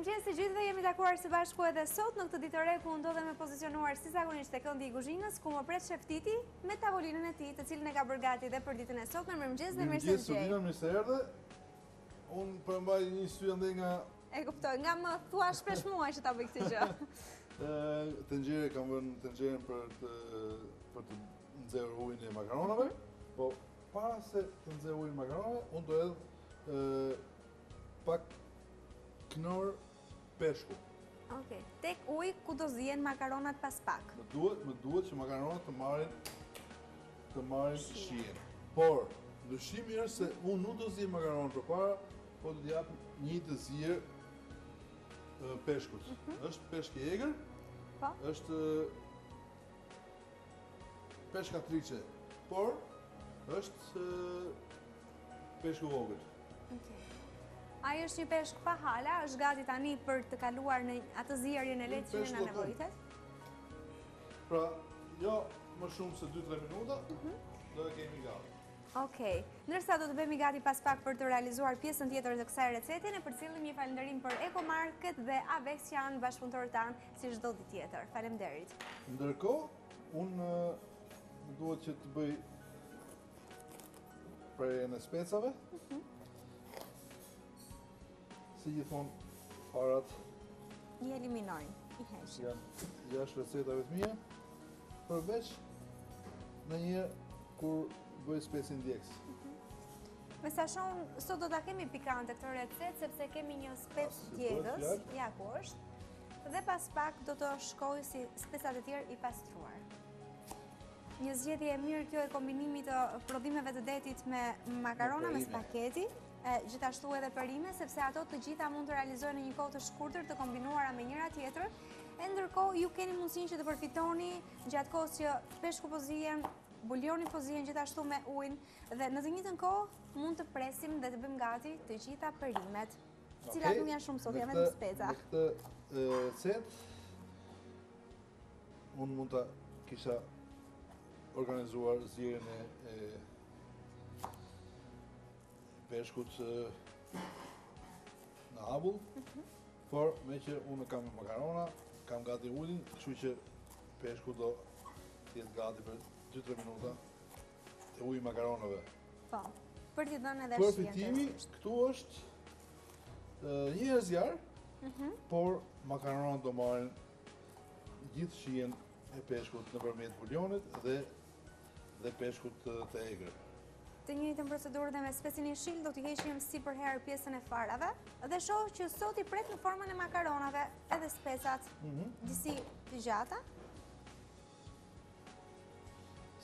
Mirëmëngjes të gjithëve, jemi takuar së bashku edhe sot në këtë ditore ku ndodhem e pozicionuar si zakonisht te këndi i guzhinës, ku më pret shef Titi me tavolinën e tij të cilën e ka bërë gati dhe për ditën e sotme. Mirëmëngjes dhe mirë se të gjej. Mirëmëngjes, Sudina, mirë se erdhe. Unë po e mbaj një sy andej nga E kuptoj, ngaqë ma thua shpesh mua që ta bëj këtë gjë. Tenxheren kam vënë, tenxheren për të për të nxehur ujin e makaronave, po para se të nxeh ujin e makaronave, unë do hedh ë pak knor peshku. Okej. Tek uji ku do zihen makaronat pas pak. Më duhet, më duhet që makaronat të marrin të marrin shijen. Por, ndryshimi është se unë nuk do ziej makaronat përpara, Po do t'i jap një të zier peshkut. Mhm. Është peshk i egër? Po. Është peskatriçe, por është peshk i vogël. Okej. Ai është një peshk pa hala, është gati tani për të kaluar në atë zierjen e lehtë që na nevojitet. Pra, jo më shumë se 2-3 minuta, mhm. do e kemi gati. Okej. Ndërsa do të bëhemi gati pas pak për të realizuar pjesën tjetër të kësaj recete, ne përcillim një falënderim për Eco Market dhe Avex që janë bashkëpunëtorët tanë si çdo ditë tjetër. Faleminderit. Ndërkohë, unë duhet që të bëj prerjen e specave. Mhm. Si gjithmonë, farat i eliminojmë, i heqim. Janë jashtë recetave të mija, përveç mënyrës kur bëj specin djegës. Me sa shoh unë, sot do ta kemi pikante këtë recetë, sepse kemi një spec djegës, ja ku është, dhe pas pak do të shkojë si specat e tjerë i pastruar. Një zgjedhje e mirë kjo e kombinimit të prodhimeve të detit me makarona me spageti, e gjithashtu edhe perime, sepse ato të gjitha mund të realizohen në një kohë të shkurtër të kombinuara me njëra-tjetrën, e ndërkohë ju keni mundësinë që të përfitoni gjatë kohës që peshku po zien, buljoni po zien gjithashtu me ujin dhe në të njëjtën kohë mund të presim dhe të bëjmë gati të gjitha perimet. Të cilat okay. nuk janë shumë sot, janë vetëm speca. Në këtë recetë unë mund ta kisha organizuar zierjen e peshkut në abull, mhm. por meqë unë kam makarona, kam gati ujin, kështu që peshku do t'jetë gati për 2-3 minuta te uji i makaronave. Po, për t'i dhënë edhe shijen të të të të të këtu është një e zier, mhm. por makaronat do marrin gjithë shijen e peshkut nëpërmjet buljonit dhe dhe peshkut të egër. Të njëjtën procedurë dhe me specin e shi do t'i heqim si përherë pjesën e farave dhe shoh që sot i pret në formën e makaronave edhe specat mhm. disi të gjata.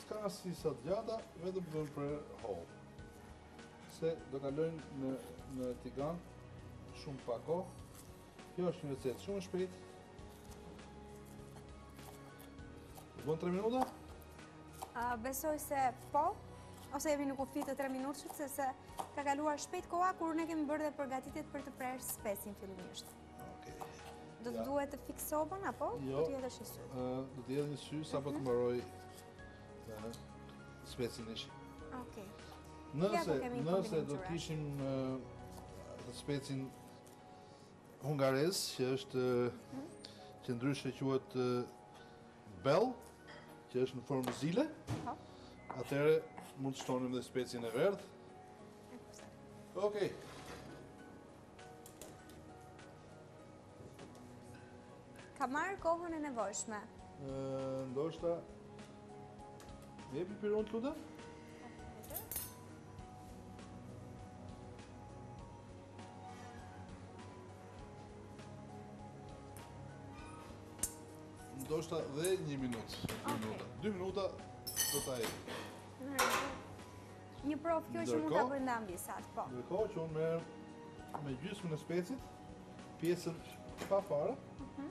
S'ka rëndësi sa të gjata, vetëm të bëhen për hollë. Se do kalojnë në, në tigan shumë pak kohë, Kjo është një recetë shumë e shpejtë. Bën 3 minuta? A, besoj se po, ose jemi në kufi të 3 minutëshit, sepse ka kaluar shpejt koha, kur ne kemi bërë dhe përgatitjet për të prerë specin fillimisht. Ok. Do të duhet të fik sobën, apo? Jo, do të jetë një sy. Do të jetë një sy, sapo të mhm. mbaroj specin e shi. Ok. Nëse, nëse do të kishim specin hungarez, që është që ndryshe quhet bell, që është në formë zile. Po. Atëherë mund të shtonim dhe specin e verdhë. Okej. Ka marrë kohën e nevojshme. Ëh, ndoshta Më jep pirunin të lutem? Ndoshta dhe një minutë, dy minuta. Dy minuta do ta ejë. Një provë kjo që mund ta bëjnë dhe amvisat, po. Ndërkohë që unë merrem me gjysmën e specit, pjesën pa fara. Mhm.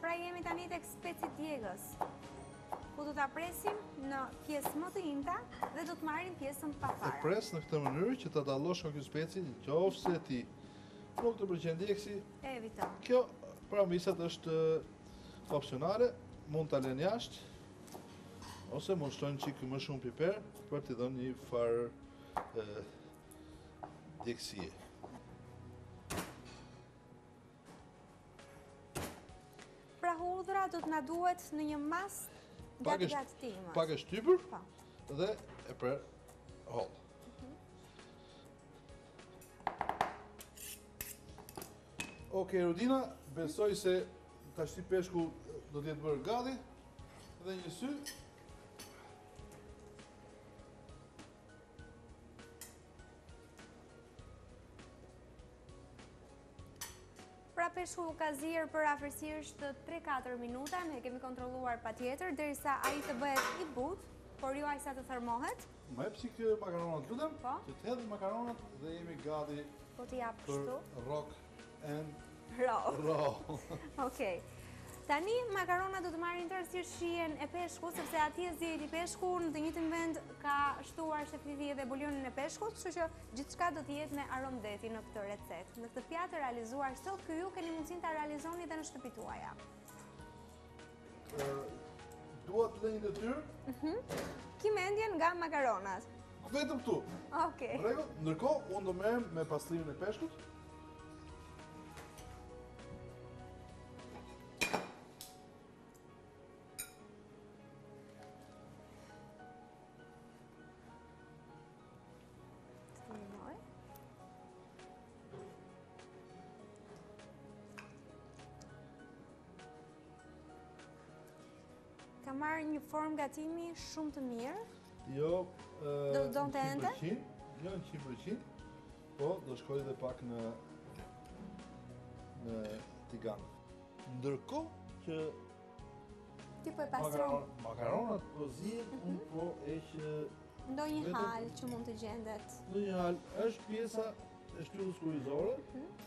Pra jemi tani tek speci djegës. ku do ta presim në pjesë më të imta dhe do të marrim pjesën pa fara. E pres në këtë mënyrë që ta dallosh nga ky speci, nëse ti nuk të pëlqen djegësi, evito. Kjo për amvisat është uh, opsionale, mund ta lënë jashtë ose mund shtojnë çik më shumë piper për t'i dhënë një farë uh, djegësie. Pra hudhra do të na duhet në një masë gjatë gatimit. Pak e shtypur po. dhe e prerë hollë. Mhm. Ok, Rudina, besoj se tashti peshku do të jetë bërë gati dhe një sy Pra peshku ka zier për afërsisht 3-4 minuta, ne kemi kontroluar patjetër, derisa ai të bëhet i butë, por jo aq sa të thërrmohet. M'i jep pak makaronat, të lutem? Po. Të të hedhim makaronat dhe jemi gati po për rock. and roll. Roll. Okej. Tani makaronat do të marrin tërësisht shijen e peshkut, sepse atje është zier peshku, në të njëtin vend ka shtuar shef Livi edhe buljonin e peshkut, kështu që gjithçka do të jetë me aromë deti në këtë recetë. Në këtë pjatë të realizuar sot, që ju keni mundësinë ta realizoni dhe në shtëpitë tuaja. Dua të lë një detyrë? Mhm. Ki mendjen nga makaronat? Vetëm këtu. Oke. Rego, ndërkohë, unë do merrem me pastrimin e peshkut. Ka marrë një formë gatimi shumë të mirë. Jo, do të donte ende? Jo, njëqind për qind, po do shkojë dhe pak në në tigan. Ndërkohë që... Ti po e pastron? Makaronat po zihen, mhm. unë po e heq... Ndonjë halë që mund të gjendet? Ndonjë halë, është pjesa e shtyllës kurrizore, mhm.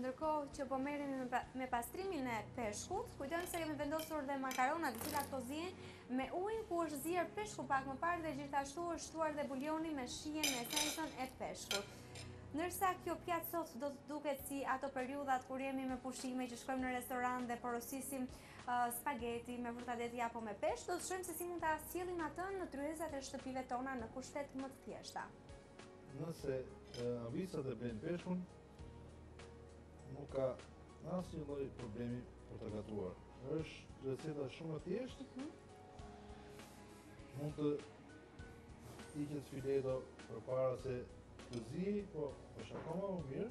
Ndërkohë që po merremi me pastrimin e peshkut, kujtojmë se kemi vendosur dhe makaronat të cilat po zihen me ujin ku është zier peshku pak më parë dhe gjithashtu është shtuar dhe buljoni me shijen me esencën e peshkut. Ndërsa kjo pjatë sot do të duket si ato periudhat kur jemi me pushime që shkojmë në restorant dhe porosisim uh, spageti me fruta deti apo me peshk, do të shohim se si mund ta sjellim atë në tryezat e shtëpive tona në kushtet më të thjeshta. Nëse amvisat e blejnë peshkun, nuk ka asnjë lloj problemi për ta gatuar. është receta shumë e thjeshtë, mhm. mund të hiqet fileto përpara se të zihet, po është akoma më mirë,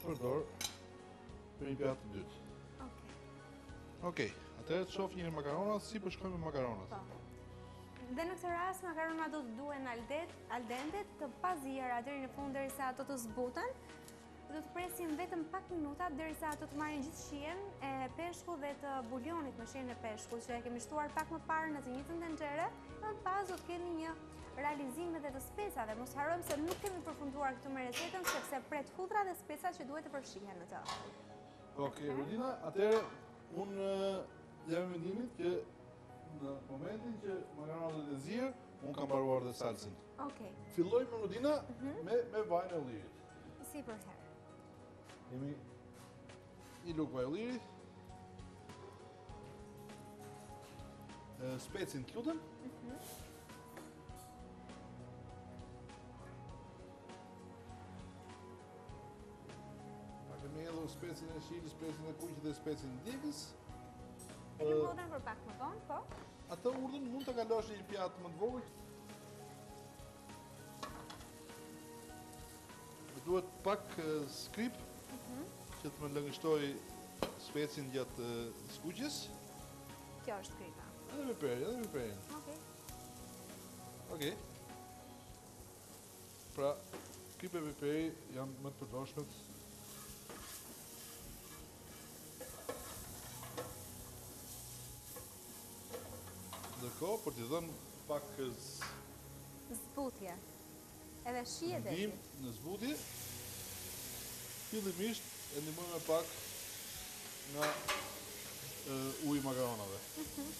Përdor për një pjatë të dytë. Okej. Okej, atëherë të shoh një makarona, si po shkojmë me makaronat. Po. Dhe në këtë rast makarona do të duhen al dente apo të ziera deri në fund derisa ato të zbuten. Do të presim vetëm pak minuta derisa ato të marrin gjithë shijen e peshkut dhe të bulionit me shijen e peshkut që e kemi shtuar pak më parë në të njëjtën tenxhere. Më pas do të kemi një realizim dhe të specave. Mos harrojmë se nuk kemi përfunduar këtu me recetën sepse pret hudhra dhe specat që duhet të përfshihen në të. Ok, Rudina, atëherë un jam mendimit që në momentin që makaronat kanë zier, un kam mbaruar dhe salcën. Ok. Fillojmë Rudina mhm. me me vajin e ullirit. Si përherë. Kemi Një lugë vaj ulliri. Specin të lutëm. Mhm. me edhe specin jeshil, specin e kuq dhe specin djegës. E kemi hudhrën për pak më vonë, po? Atë hudhrën mund të kalosh një pjatë më të vogël. Më duhet pak kripë që të më lëngëzojë specin gjatë skuqjes. Kjo është kripa. Edhe piperin, edhe piperin. Okej. Okej. Pra, kripa e piperi janë më të përdorshmet. Ndërkohë, për t'i dhënë pak zë... Zbutje. Edhe shije deti. Ndihmë në zbutje. Fillimisht e ndihmoj me pak nga uji i makaronave. Mhm.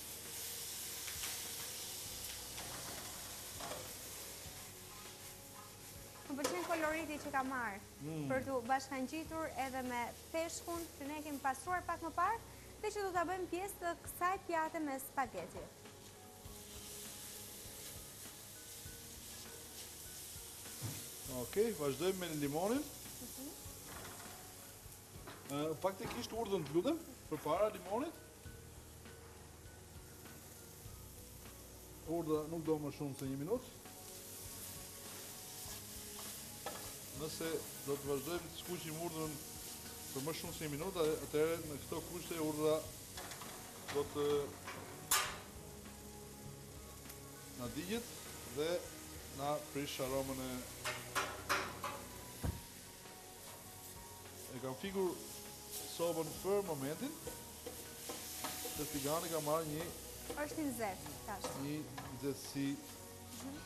Më pëlqen koloriti që ka marrë mm. për t'u bashkangjitur edhe me peshkun që ne kemi pastruar pak më parë dhe që do ta bëjmë pjesë të kësaj pjate me spageti. Okej, vazhdojmë me limonin. Ëh, faktikisht hudhrën të lutem përpara limonit. Hudhra nuk do më shumë se një minutë. Nëse do të vazhdojmë të skuqim hudhrën për më shumë se një minutë, atëherë në këto kushte hudhra do të Na digjet dhe na prish aromën e E kam fikur sobën për momentin dhe tigani ka marrë një është i nxehtë tash. Një nxehtësi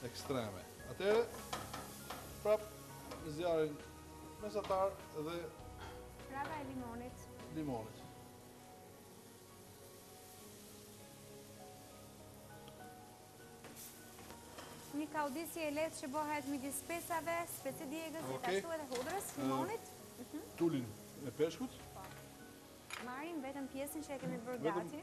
ekstreme. Atëherë prap në zjarrin mesatar dhe trupa e limonit. Limonit. Një kaudisje e lehtë që bëhet midis specave, specit djegës, gjithashtu edhe hudrës, limonit. Mhm. Tulin e peshkut. Po. Marrim vetëm pjesën që e kemi bërë gati.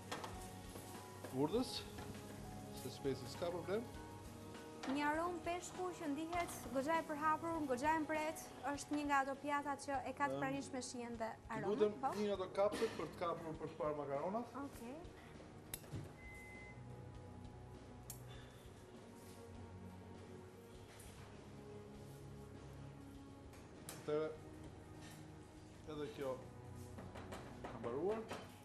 Hudhrës, se speci s'ka problem. Një aromë peshku që ndihet, goxha e përhapur, goxha e mprehtë, është një nga ato pjata që e ka të pranishme shijen dhe aromë. Të gudëm po? një nga ato kapëset për të kapur për të parë makaronat. Okej. Të edhe kjo ka mbaruar.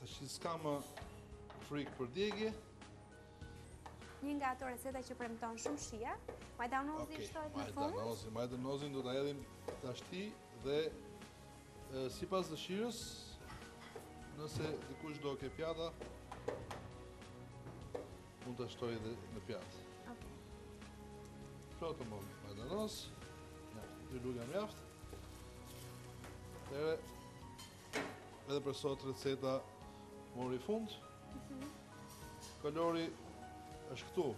Tashi s'ka më frikë për djegie. Një nga ato receta që premton shumë shija. Majdanozin e shtojmë në fund. Majdanozi, majdanozin do ta hedhim tashti dhe sipas dëshirës, nëse dikush do ke pjata, Mund ta shtojë edhe në pjatë. Ok. Pra të marr majdanoz. Ja, dy lugë janë mjaft. Atëherë, edhe për sot receta mori fund. Mhm. Kolori është këtu.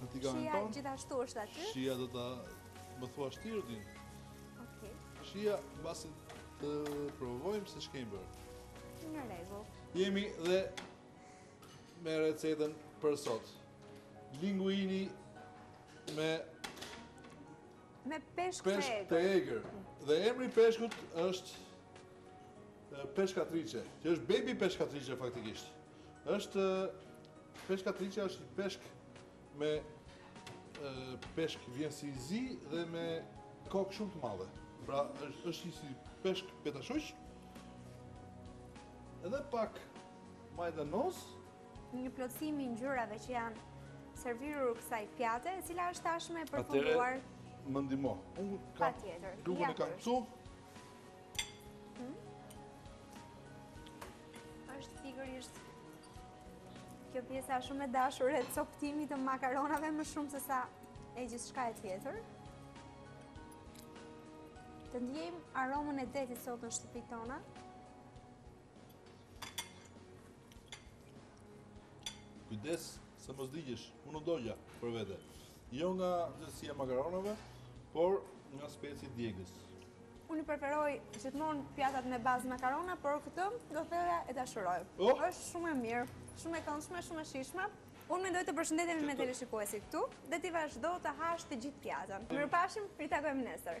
Në tiganin tonë. Shija gjithashtu është aty. Shijen do ta më thuash ti, Erdin. Ok. Shija mbasi ta provojmë se ç'kemi bërë. Në rregull. Jemi dhe me recetën për sot. Linguini me me peshk të egër. të egër. Dhe emri i peshkut është peshkatrice, që është baby peshkatrice faktikisht. Është peshkatrice është peshk me peshk vjen si zi dhe me kokë shumë të madhe. Pra është si peshk petashuq. Edhe pak Majdanoz. Një plotësim i ngjyrave që janë servirur kësaj pjate, e cila është tashme e përfunduar. Atere, më ndihmo. Unë kam, duket e kam këtu. Hmm? është sigurisht kjo pjesa shumë e dashur e copëtimit të makaronave më shumë sesa gjithçka tjetër. Të ndiejmë aromën e detit sot në shtëpitë tona. Kujdes se mos digjesh, u dogja për vete. Jo nga nxehtësia e makaronave, por nga speci djegës. Unë i preferoj gjithmonë pjatat me bazë makarona, por këtë do thoja e dashuroj. Oh! Është shumë e mirë, shumë e këndshme, shumë e shijshme. Unë mendoj të përshëndetemi me teleshikuesit këtu dhe ti vazhdo të hash të gjithë pjatën. Mirupafshim, ritakohemi nesër.